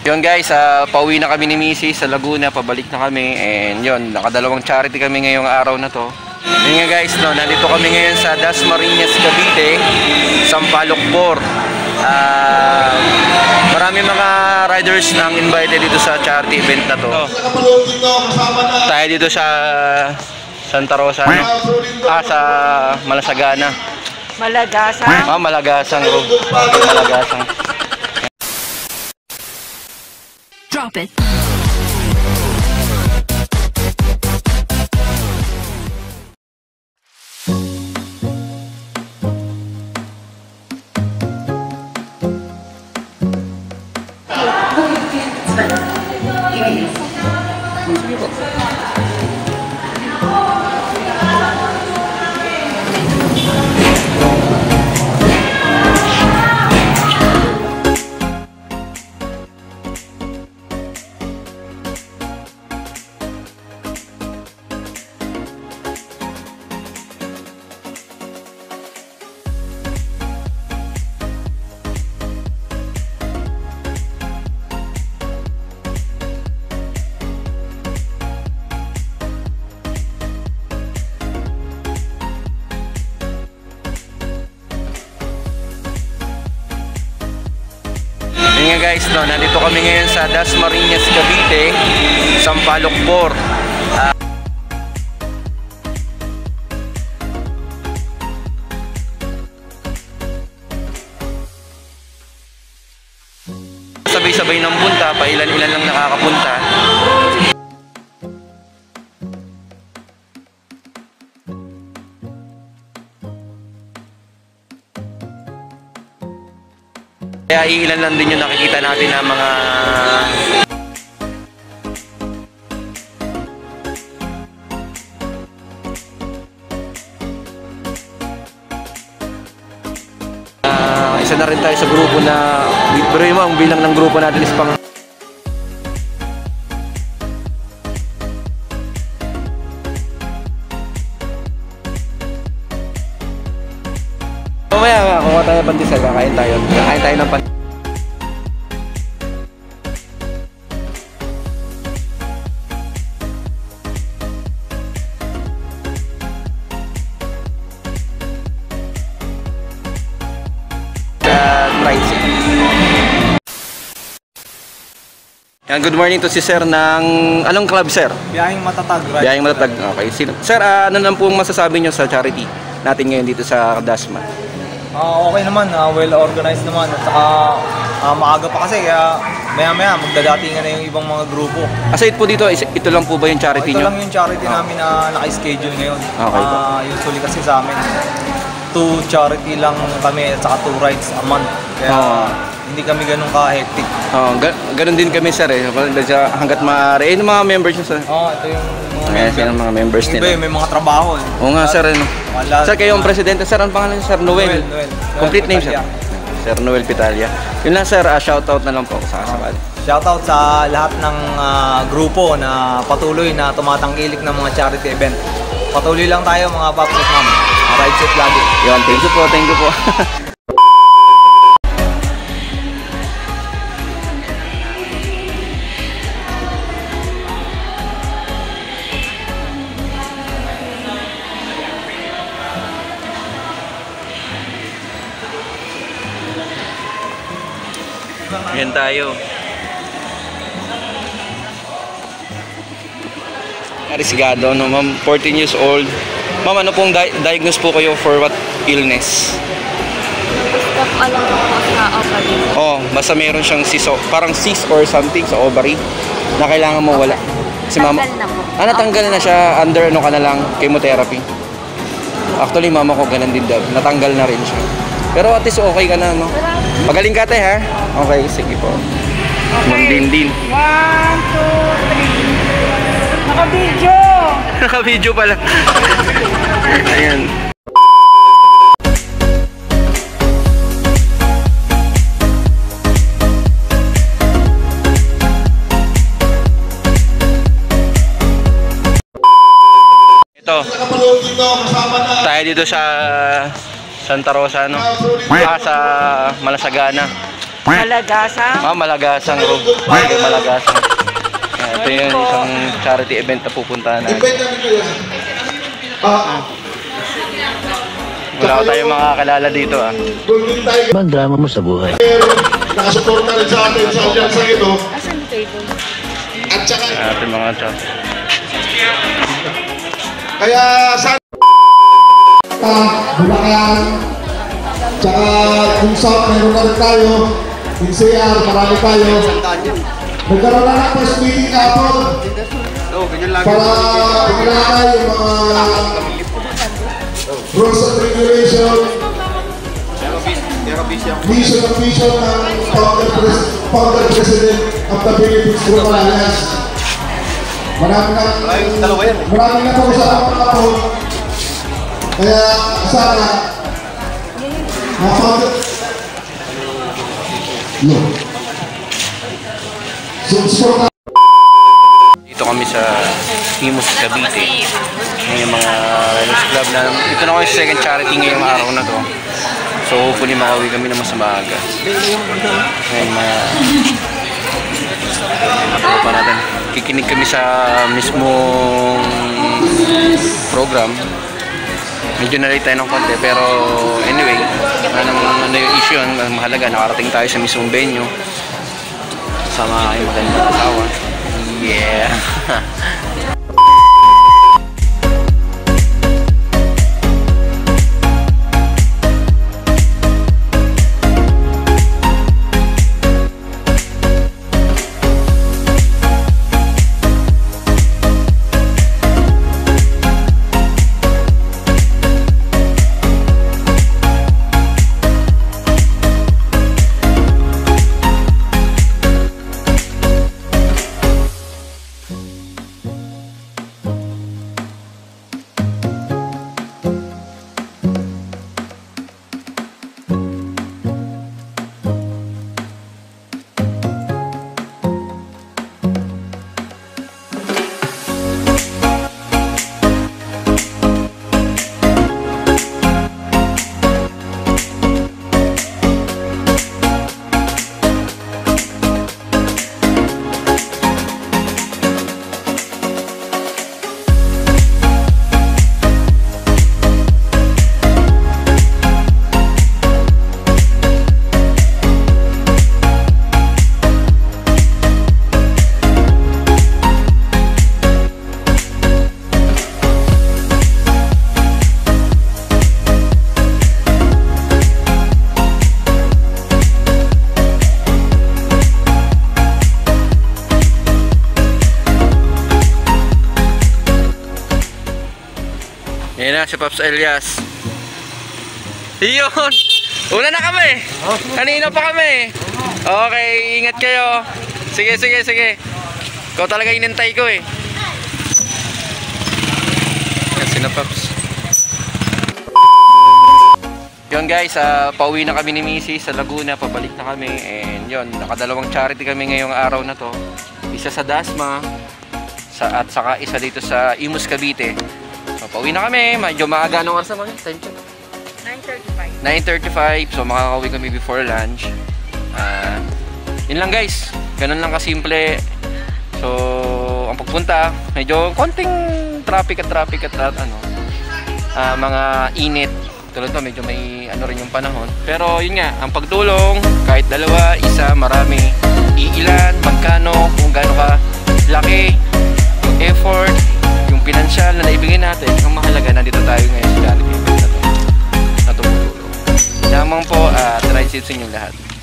Yun guys, ah, pauwi na kami ni Missy sa Laguna, pabalik na kami. And yun, nakadalawang charity kami ngayong araw na to. Yun nga guys, no, nandito kami ngayon sa Dasmariñas, Cavite, Sampaloc Port. Ah, marami mga riders nang invited dito sa charity event na to. Tayo dito sa Santa Rosa, no? ah, sa Malasagana. Malagasa. Ah, Malagasang, bro. Malagasang. Drop it. Guys, no, nandito kami ngayon sa Dasmariñas, Cavite, Sampaloc Port. Ah, sabay-sabay ng punta, pa ilan-ilan lang nakakapunta. Kaya ilan lang din yung nakikita natin na mga Ah, isa na rin tayo sa grupo na pero mo ang bilang ng grupo natin is pang Mamaya, kuha tayo ng pandesal, kakain tayo. Kakain tayo ng pandesal. Yan, good morning to si Sir ng... Anong club, Sir? Biyahing matatag, right? Biyahing Matatag. Okay. Sir, ah, ano lang po masasabi nyo sa charity natin ngayon dito sa Dasma? Ah, okay naman, ah, well organized naman. At saka ah, maaga pa kasi, kaya maya maya magdadatingan na yung ibang mga grupo. Aside po dito, ito lang po ba yung charity Ito nyo? lang yung charity namin na naka-schedule ngayon. Okay. Ah, usually kasi sa amin, two charity lang kami at saka two rides a month. Kaya Oo. hindi kami ganun ka-hectic. Oh, ga- ganun din kami, Sir. Eh. Hanggat maaari. Eh, mga members nyo, Sir. Oh, ito yung Ayan, ang mga members iba, nila. yung may mga trabaho. eh. Oo nga, Sir. Ano? Sir, kayo ang presidente. Sir, ang pangalan niyo, Sir? Noel. Noel, Noel. Noel Complete name, Sir? Sir Noel Pitalia. Yun lang, Sir. ah, shoutout na lang po sa kasakali. Shoutout sa lahat ng ah, grupo na patuloy na tumatangkilik ng mga charity event. Patuloy lang tayo mga paps at ma'am. Ride safe lagi. Yun, thank you po, thank you po. Yan tayo. Arisgado, no, ma'am, 14 years old. Ma'am, ano pong di- diagnose po kayo for what illness? Stop alam po sa ovary. Oh, basta meron siyang cyst, parang cyst or something sa ovary na kailangan mo wala. Si mama. Tanggal na po. Ah, natanggal na siya under ano ka na lang, chemotherapy. Actually, mama ko ganun din daw. Natanggal na rin siya. Pero at least okay ka na, no? Magaling ka, te, ha? Okay, sige po. Ma'am din din. One, two, three. Naka-video! Naka-video pala. Ayan. Ito. Tayo dito sa Santa Rosa, no? Ah, sa Malasagana. Malagasang. Ah, Malagasang Road. Okay, Malagasang. Ayan, ito yung isang charity event na pupuntahan natin. Kayo. Ah, Wala ko tayong makakilala dito ah. Tiger. Ang drama mo sa buhay. Nakasuporta rin sa atin sa alyansa ito. Asan yung table? At saka, Ating mga chat. kaya sana ah, Bulacan. Tsaka kung South, meron na rin tayo. Yung CR, marami tayo. Nagkaroon na ng first meeting kahapon. Para ilalagay yung mga rules and regulation. Vision and vision ng founder, pres founder president of the Philippines Group Alliance. Marami na, marami na mga po. Kaya sana. So, support na Dito kami sa Imus Cavite. Yung mga Lions Club na ito na kami sa second charity ngayong araw na to. So hopefully makauwi kami naman sa maaga. Ngayon mga ano pa natin. Kikinig kami sa mismong program. Medyo na-late tayo ng konti pero anyway, ano, ano yung issue yun, mahalaga nakarating tayo sa mismong venue. Sama kayong magandang asawa. Yeah. Yan na si Pops Elias. Iyon! Una na kami! Kanina pa kami! Okay, ingat kayo. Sige, sige, sige. Ikaw talaga inintay ko eh. Yan sina Pops. Yun guys, ah, pauwi na kami ni Missy sa Laguna, pabalik na kami and yun, nakadalawang charity kami ngayong araw na to. Isa sa Dasma sa, at saka isa dito sa Imus Cavite. Pauwi na kami, medyo maaga nung oras na kami, time check. 9.35. 9.35, so makakauwi kami before lunch. Ah, yun lang guys, ganun lang kasimple. So, ang pagpunta, medyo konting traffic at traffic at, at ano, ah, mga init. Tulad to, medyo may ano rin yung panahon. Pero yun nga, ang pagtulong, kahit dalawa, isa, marami, sa inyong lahat.